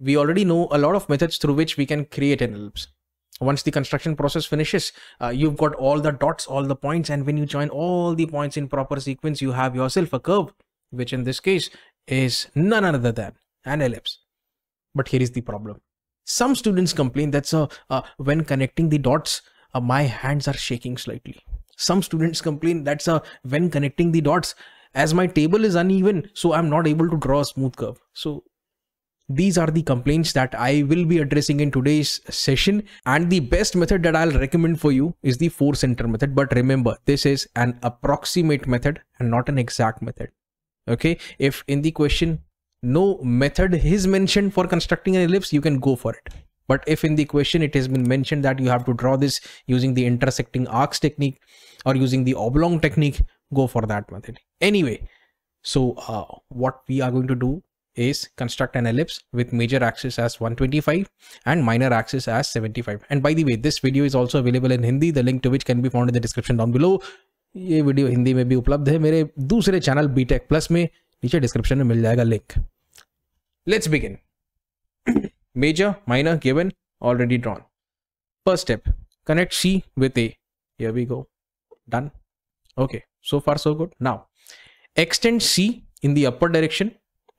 we already know a lot of methods through which we can create an ellipse once the construction process finishes uh, you've got all the dots all the points and when you join all the points in proper sequence you have yourself a curve which in this case is none other than an ellipse but here is the problem. Some students complain that uh, uh, when connecting the dots uh, my hands are shaking slightly. Some students complain that when connecting the dots as my table is uneven so i'm not able to draw a smooth curve. So these are the complaints that I will be addressing in today's session. And the best method that I'll recommend for you is the four center method. But remember, this is an approximate method and not an exact method. Okay. If in the question, no method is mentioned for constructing an ellipse, you can go for it. But if in the question it has been mentioned that you have to draw this using the intersecting arcs technique or using the oblong technique, go for that method. Anyway, so uh, what we are going to do is construct an ellipse with major axis as 125 and minor axis as 75 and by the way this video is also available in hindi the link to which can be found in the description down below ये video Hindi में भी उपलब्ध है मेरे दूसरे channel BTech plus में नीचे description में मिल जाएगा link let's begin major minor given already drawn first step connect c with a here we go done okay so far so good now extend c in the upper direction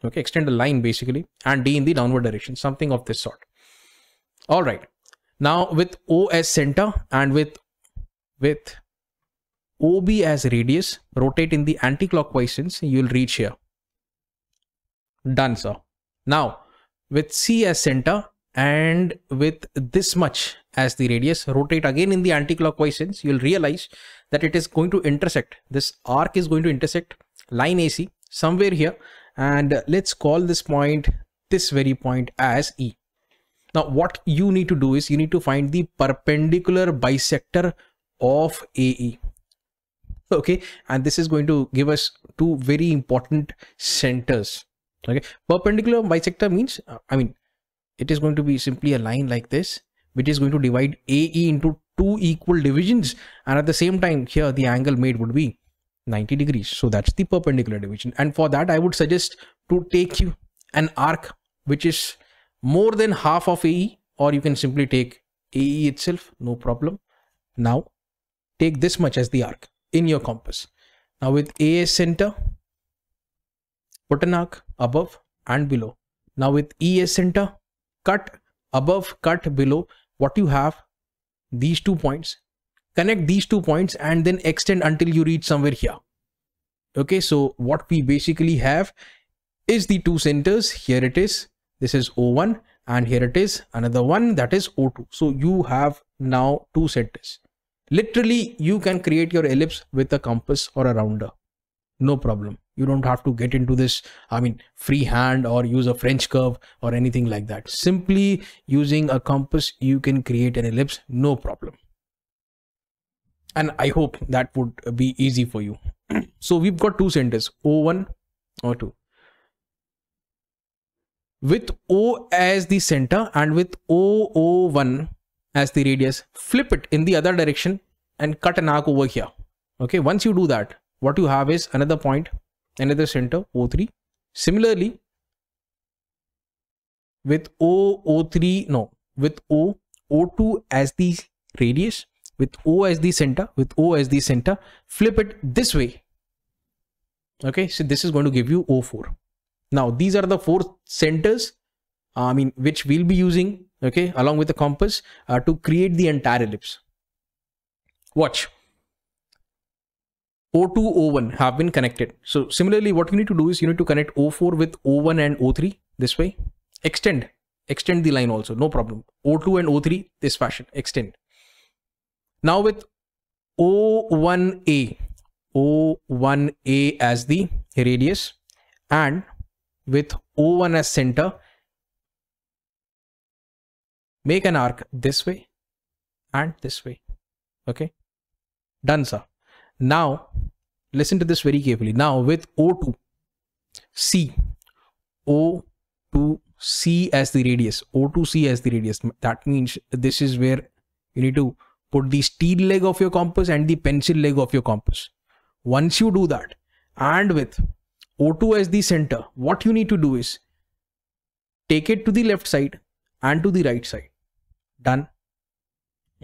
okay extend the line basically and d in the downward direction something of this sort. All right. Now with o as center and with with ob as radius rotate in the anti-clockwise sense you'll reach here. Done sir. Now with c as center and with this much as the radius rotate again in the anti-clockwise sense you'll realize that it is going to intersect. This arc is going to intersect line ac somewhere here and let's call this point this very point as E. Now what you need to do is you need to find the perpendicular bisector of AE. Okay, and this is going to give us two very important centers. Okay, perpendicular bisector means, uh, I mean, it is going to be simply a line like this, which is going to divide AE into two equal divisions. And at the same time here, the angle made would be 90 degrees. So that's the perpendicular division. And for that, I would suggest to take you an arc which is more than half of AE or you can simply take AE itself, no problem. Now take this much as the arc in your compass. Now with AS center, put an arc above and below. Now with ES center, cut above, cut below. What you have, these two points connect these two points and then extend until you reach somewhere here. Okay so what we basically have is the two centers. Here it is. This is o1 and here it is another one that is o2 so you have now two centers. Literally you can create your ellipse with a compass or a rounder. No problem. You don't have to get into this i mean freehand or use a french curve or anything like that. Simply using a compass you can create an ellipse. No problem and I hope that would be easy for you. so we've got two centers, O1, O2. With O as the center and with OO1 as the radius, flip it in the other direction and cut an arc over here. Okay, once you do that, what you have is another point, another center, O3. Similarly, with O, O3, no, with O, O2 as the radius with O as the center, with O as the center, flip it this way. Okay, so this is going to give you O4. Now, these are the four centers, uh, I mean, which we'll be using, okay, along with the compass uh, to create the entire ellipse. Watch. O2, O1 have been connected. So similarly, what you need to do is you need to connect O4 with O1 and O3 this way. Extend, extend the line also, no problem. O2 and O3 this fashion, extend. Now with O1A, O1A as the radius and with O1 as center, make an arc this way and this way. Okay, done sir. Now listen to this very carefully. Now with O2, C, O2C as the radius, O2C as the radius. That means this is where you need to put the steel leg of your compass and the pencil leg of your compass. Once you do that, and with O2 as the center, what you need to do is take it to the left side and to the right side. Done.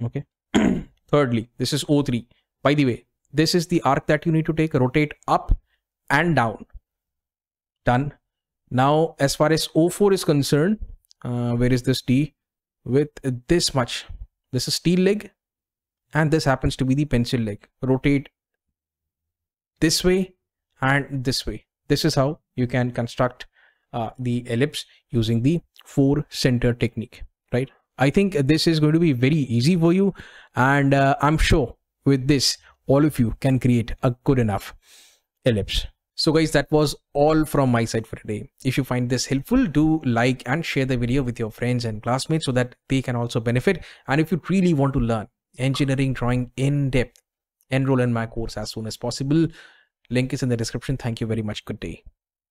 Okay. Thirdly this is o3 by the way this is the arc that you need to take rotate up and down. Done. Now as far as o4 is concerned uh, where is this d? With this much. This is steel leg and this happens to be the pencil leg rotate this way and this way. This is how you can construct uh, the ellipse using the four center technique right? I think this is going to be very easy for you and uh, i'm sure with this all of you can create a good enough ellipse. So guys that was all from my side for today. If you find this helpful do like and share the video with your friends and classmates so that they can also benefit. And if you really want to learn engineering drawing in depth. Enroll in my course as soon as possible. Link is in the description. Thank you very much. Good day